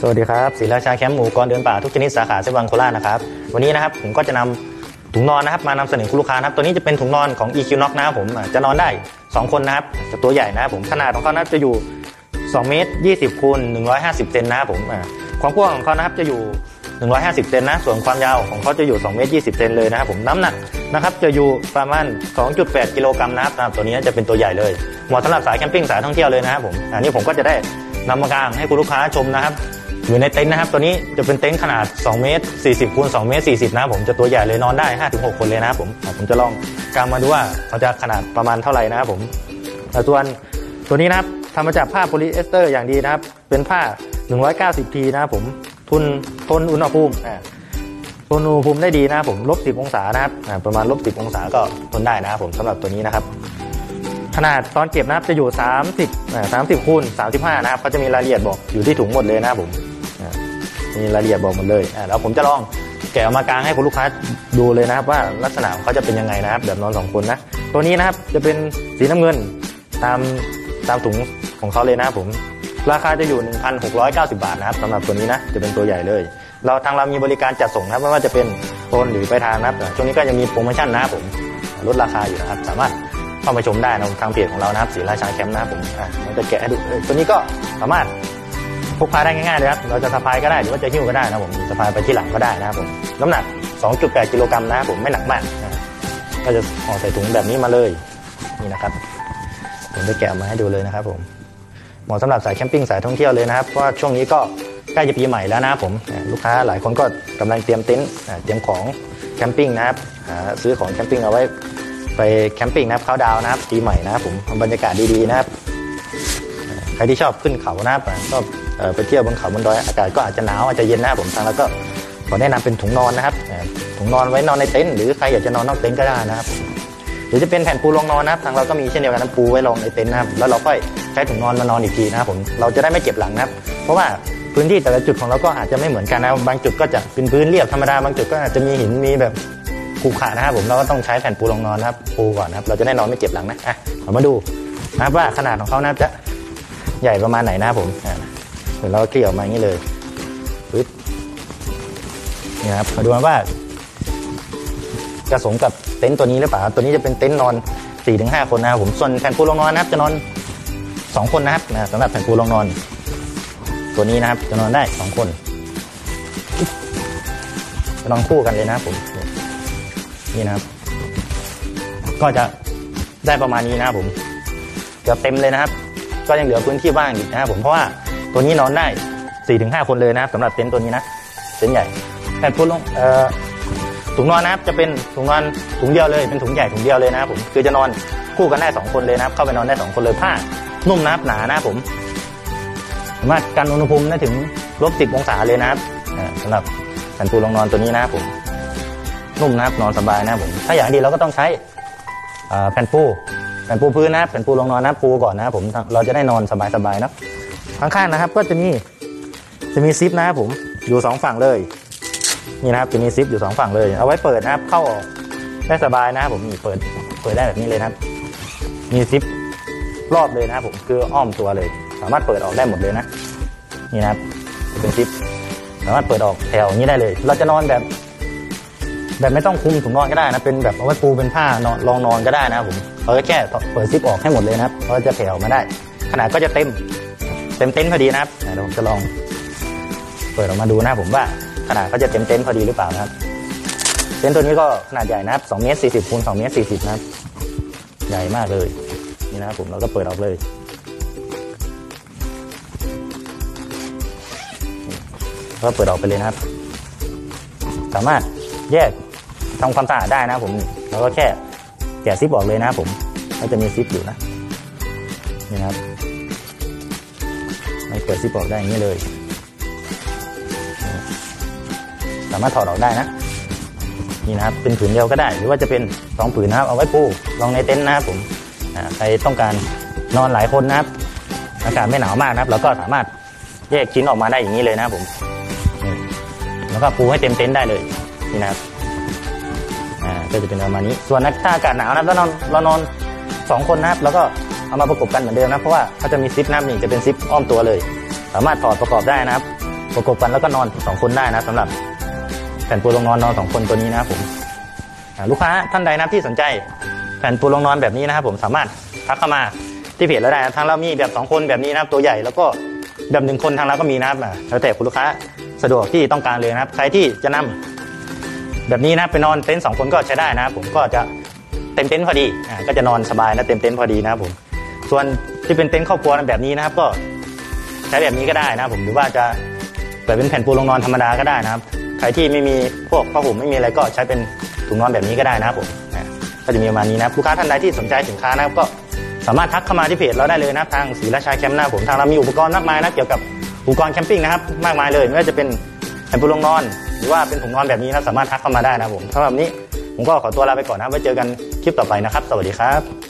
สวัสดีครับศรีราชาแคมป์หมูกรเดินป่าทุกชนิดสาขาเซวังโคราชนะครับวันนี้นะครับผมก็จะนำถุงนอนนะครับมานำเสนอคุณลูกค้านะครับตัวนี้จะเป็นถุงนอนของ Equinox นะครับผมจะนอนได้ 2 คนนะครับจะตัวใหญ่นะครับผมขนาดของเขานะครับจะอยู่ 2 เมตร 20คูณ150 เซนนะครับผมความกว้างของเขานะครับจะอยู่ 150 เซนนะส่วนความยาวของเขาจะอยู่ 2 เมตร 20 เซนเลยนะครับผมน้ำหนักนะครับจะอยู่ประมาณ 2.8 กิโลกรัมนะครับนะครับตัวนี้จะเป็นตัวใหญ่เลยเหมาะสำหรับสาย camping สายท่องเที่ยวเลยนะครับผมอันนี้ผมก็จะได้นำมากางให้คุณลูกค้าชมนะครับ อยู่ในเต็นท์นะครับ ตัวนี้จะเป็นเต็นท์ขนาด 2 เมตร 40คูณ2เมตร 40 นะผมจะตัวใหญ่เลยนอนได้ 5-6 คนเลยนะครับผมผมจะลองกางมาดูว่าเขาจะขนาดประมาณเท่าไหร่นะครับผมแต่ส่วนตัวนี้นะครับทำมาจากผ้าโพลีเอสเตอร์อย่างดีนะครับ เป็นผ้า 190T นะครับผมทุนทนอุณหภูมิทนอุณหภูมิได้ดีนะครับผมลบ 10 องศานะครับประมาณลบ 10 องศาก็ทนได้นะครับผมสำหรับตัวนี้นะครับขนาดตอนเก็บนะครับจะอยู่ 30 30คูณ35 นะครับเขาจะมีรายละเอียดบอกอยู่ที่ถุงหมดเลยนะครับผม มีรายละเอียดบอกหมดเลยอ่าแล้วผมจะลองแกะออกมากางให้คุณลูกค้าดูเลยนะครับ ว่าลักษณะของเขาจะเป็นยังไงนะครับ แบบนอนสองคนนะตัวนี้นะครับจะเป็นสีน้ำเงินตามตามถุงของเขาเลยนะครับผมราคาจะอยู่ 1,690 บาทนะครับสำหรับตัวนี้นะจะเป็นตัวใหญ่เลย เราทางเรามีบริการจัดส่งนะครับไม่ว่าจะเป็นโอนหรือไปทางนะครับช่วงนี้ก็ยังมีโปรโมชั่นนะครับผมลดราคาอยู่นะครับสามารถเข้ามาชมได้นะทางเพจของเรานะครับสีราชาแคมป์นะครับผมอะเราจะแกะให้ดูตัวนี้ก็สามารถ พกพาได้ง่ายๆเลยครับ เราจะสะพายก็ได้หรือว่าจะหิ้วก็ได้นะผมสะพายไปที่หลังก็ได้นะครับผมน้ำหนัก 2.8 กิโลกรัมนะครับผมไม่หนักมากนะก็จะห่อใส่ถุงแบบนี้มาเลยนี่นะครับ ผมจะแกะมาให้ดูเลยนะครับผมเหมาะสำหรับสาย camping สายท่องเที่ยวเลยนะครับเพราะว่าช่วงนี้ก็ใกล้จะปีใหม่แล้วนะครับผมลูกค้าหลายคนก็กำลังเตรียมเต็นท์เตรียมของ camping นะครับซื้อของ camping เอาไว้ไป camping นะครับเข้าดาวนะครับปีใหม่นะครับผมบรรยากาศดีๆนะครับใครที่ชอบขึ้นเขานะครับชอบ ไปเที่ยวบนเขาบนดอยอากาศก็อาจจะหนาวอาจจะเย็นนะครับผมทางเราก็ขอแนะนำเป็นถุงนอนนะครับถุงนอนไว้นอนในเต็นท์หรือใครอยากจะนอนนอกเต็นท์ก็ได้นะครับหรือจะเป็นแผ่นปูรองนอนนะครับทางเราก็มีเช่นเดียวกันนะปูไว้รองในเต็นท์นะครับแล้วเราค่อยใช้ถุงนอนมานอนอีกทีนะครับผมเราจะได้ไม่เจ็บหลังนะครับ เพราะว่าพื้นที่แต่ละจุดของเราก็อาจจะไม่เหมือนกันนะบางจุดก็จะเป็นพื้นเรียบธรรมดาบางจุดก็อาจจะมีหินมีแบบขรุขระนะครับผมเราก็ต้องใช้แผ่นปูรองนอนนะครับปูก่อนนะครับเราจะได้นอนไม่เจ็บหลังนะอะเรามาดูนะครับว่าขนาดของเขานะครับจะใหญ่ประมาณไหนนะครับผมอะ เดี๋ยวเราก็เกลี่ยออกมาอย่างนี้เลยปึ๊บนี่ครับมาดูกันว่า จะสมกับเต็นท์ตัวนี้หรือเปล่าตัวนี้จะเป็นเต็นท์นอน 4-5 คนนะครับผมส่วนแผ่นปูรองนอนนะครับ จะนอน 2 คนนะครับนะสำหรับแผ่นปูรองนอน ตัวนี้นะครับจะนอนได้ 2 คนจะนอนคู่กันเลยนะครับผมนี่นะครับ ก็จะได้ประมาณนี้นะครับผมเกือบเต็มเลยนะครับ ก็ยังเหลือพื้นที่ว่างอีกนะครับผมเพราะว่า ตัวนี้นอนได้ 4-5 คนเลยนะครับสำหรับเต็นท์ตัวนี้นะเต็นท์ใหญ่แผ่นปูรองถุงนอนนะครับจะเป็นถุงนอนถุงเดียวเลยเป็นถุงใหญ่ถุงเดียวเลยนะครับผมคือจะนอนคู่กันได้สองคนเลยนะครับ เข้าไปนอนได้สองคนเลยผ้านุ่มนะครับหนานะครับผมสามารถกันอุณหภูมิได้ถึงลบสิบองศาเลยนะครับอ่าสำหรับแผ่นปูรองนอนตัวนี้นะครับผมนุ่มนะครับนอนสบายนะครับผมถ้าอย่างดีเราก็ต้องใช้แผ่นปูแผ่นปูพื้นนะครับแผ่นปูรองนอนนะปูก่อนนะครับผมเราจะได้นอนสบายๆนะ ข้างๆนะครับ ก็จะมีจะมีซิปนะครับผมอยู่สองฝั่งเลย นี่นะครับจะมีซิปอยู่สองฝั่งเลย เอาไว้เปิดนะครับเข้าออกได้สบายนะครับผมนี่เปิดเปิดได้แบบนี้เลยนะครับ มีซิปรอบเลยนะครับผมคืออ้อมตัวเลย สามารถเปิดออกได้หมดเลยนะ นี่นะครับเป็นซิปสามารถเปิดออกแถวนี้ได้เลย เราจะนอนแบบ แบบไม่ต้องคุมถุงนอนก็ได้นะ เป็นแบบเอาไว้ปูเป็นผ้านอนรองนอนก็ได้นะครับผมเราก็แค่เปิดซิปออกให้หมดเลยนะครับเราจะแผ่ออกมาได้ ขนาดก็จะเต็ม เต็มเต็นท์พอดีนะครับเดี๋ยวผมจะลอง เปิดออกมาดูนะผมว่าขนาดเขาจะเต็มเต็นท์พอดีหรือเปล่านะครับ เต็นท์ตัวนี้ก็ขนาดใหญ่นะครับ2เมตร40คูณ2เมตร40นะครับ ใหญ่มากเลย นี่นะครับผมเราก็เปิดออกเลยก็เปิดออกไปเลยนะครับ สามารถแยกทำความสะอาดได้นะผมแล้วก็แค่แกะซิปออกเลยนะครับผมก็จะมีซิปอยู่นะนี่นะครับ เราเปิดซิปออกได้อย่างนี้เลย สามารถถอดออกได้นะ นี่นะครับ เป็นผืนเดียวก็ได้ หรือว่าจะเป็นสองผืนนะครับ เอาไว้ปูลองในเต็นท์นะครับผมใครต้องการนอนหลายคนนะครับอากาศไม่หนาวมากนะครับเราก็สามารถแยกชิ้นออกมาได้อย่างนี้เลยนะครับผมแล้วก็ปูให้เต็มเต็นท์ได้เลยนี่นะครับก็จะเป็นประมาณนี้ ส่วนถ้าอากาศหนาวนะครับแล้วนอนเรานอนสองคนนะครับ แล้วก็ เอามาประกบกันเหมือนเดิมนะเพราะว่าเขาจะมีซิปนะครับนี่จะเป็นซิปอ้อมตัวเลย สามารถถอดประกอบได้นะครับ ประกบกันแล้วก็นอนสองคนได้นะสำหรับแผ่นปูรองนอนนอนสองคนตัวนี้นะครับผมลูกค้าท่านใดนะที่สนใจแผ่นปูรองนอนแบบนี้นะครับผมสามารถทักเข้ามาที่เพจเราได้นะทางเรามีแบบสองคนแบบนี้นะครับตัวใหญ่แล้วก็แบบหนึ่งคนทางเราก็มีนะครับแล้วแต่คุณลูกค้าสะดวกที่ต้องการเลยนะครับ ใครที่จะนำแบบนี้นะไปนอนเต็นท์สองคนก็ใช้ได้นะครับผมก็จะเต็มเต็นท์พอดีอ่าก็จะนอนสบายนะเต็มเต็นท์พอดีนะครับผม ส่วนที่เป็นเต็นท์ครอบครัวแบบนี้นะครับ ก็ใช้แบบนี้ก็ได้นะครับ ผมหรือว่าจะแบบเป็นแผ่นปูรองนอนธรรมดาก็ได้นะครับใครที่ไม่มีพวกผ้าห่มไม่มีอะไรก็ใช้เป็นถุงนอนแบบนี้ก็ได้นะครับผมก็จะมีประมาณนี้นะครับลูกค้าท่านใดที่สนใจสินค้านะครับก็สามารถทักเข้ามาที่เพจเราได้เลยนะทางศรีราชาแคมป์นะครับผมทางเรามีอุปกรณ์มากมายนะเกี่ยวกับอุปกรณ์แคมปิ้งนะครับมากมายเลยไม่ว่าจะเป็นแผ่นปูรองนอน หรือว่าเป็นถุงนอนแบบนี้นะครับสามารถทักเข้ามาได้นะครับผมสำหรับนี้ผมก็ขอตัวลาไปก่อนนะไว้เจอกันคลิปต่อไปนะครับ สวัสดีครับ